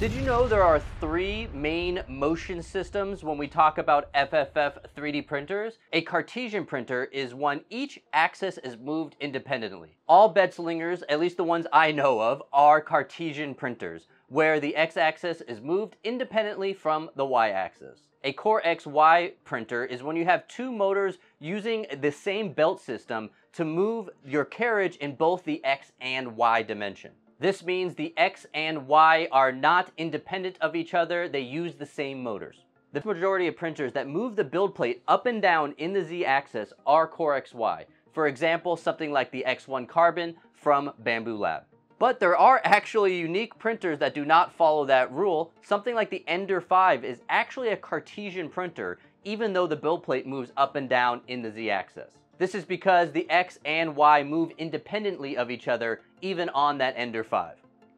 Did you know there are three main motion systems when we talk about FFF 3D printers? A Cartesian printer is one each axis is moved independently. All bed slingers, at least the ones I know of, are Cartesian printers, where the x-axis is moved independently from the y-axis. A Core XY printer is when you have two motors using the same belt system to move your carriage in both the x and y dimension. This means the X and Y are not independent of each other, they use the same motors. The majority of printers that move the build plate up and down in the Z axis are Core XY. For example, something like the X1 Carbon from Bambu Lab. But there are actually unique printers that do not follow that rule. Something like the Ender 5 is actually a Cartesian printer, even though the build plate moves up and down in the Z axis. This is because the X and Y move independently of each other, even on that Ender 5.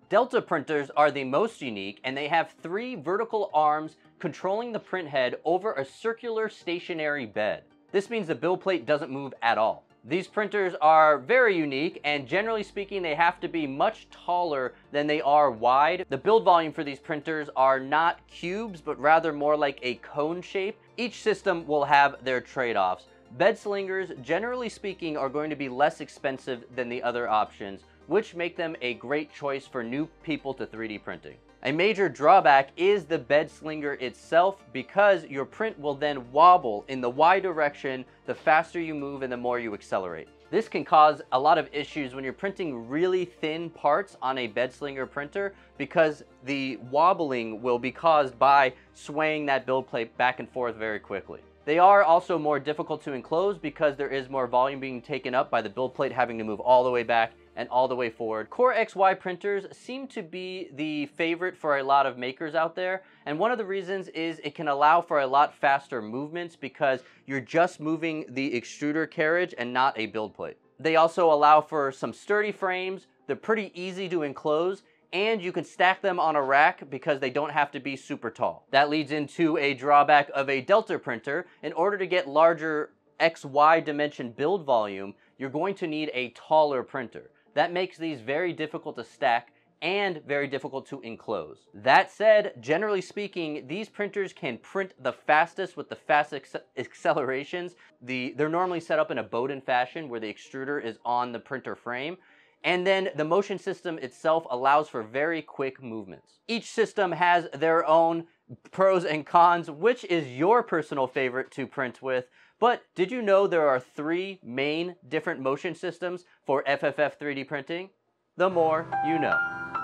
Delta printers are the most unique, and they have three vertical arms controlling the print head over a circular stationary bed. This means the build plate doesn't move at all. These printers are very unique and generally speaking they have to be much taller than they are wide. The build volume for these printers are not cubes but rather more like a cone shape. Each system will have their trade-offs. Bed slingers, generally speaking, are going to be less expensive than the other options, which make them a great choice for new people to 3D printing. A major drawback is the bed slinger itself because your print will then wobble in the Y direction the faster you move and the more you accelerate. This can cause a lot of issues when you're printing really thin parts on a bed slinger printer because the wobbling will be caused by swaying that build plate back and forth very quickly. They are also more difficult to enclose because there is more volume being taken up by the build plate having to move all the way back and all the way forward. Core XY printers seem to be the favorite for a lot of makers out there. And one of the reasons is it can allow for a lot faster movements because you're just moving the extruder carriage and not a build plate. They also allow for some sturdy frames. They're pretty easy to enclose and you can stack them on a rack because they don't have to be super tall. That leads into a drawback of a Delta printer. In order to get larger XY dimension build volume, you're going to need a taller printer. That makes these very difficult to stack and very difficult to enclose. That said, generally speaking, these printers can print the fastest with the fastest accelerations. The, they're normally set up in a Bowden fashion where the extruder is on the printer frame. And then the motion system itself allows for very quick movements. Each system has their own pros and cons. Which is your personal favorite to print with? But did you know there are three main different motion systems for FFF 3D printing? The more you know.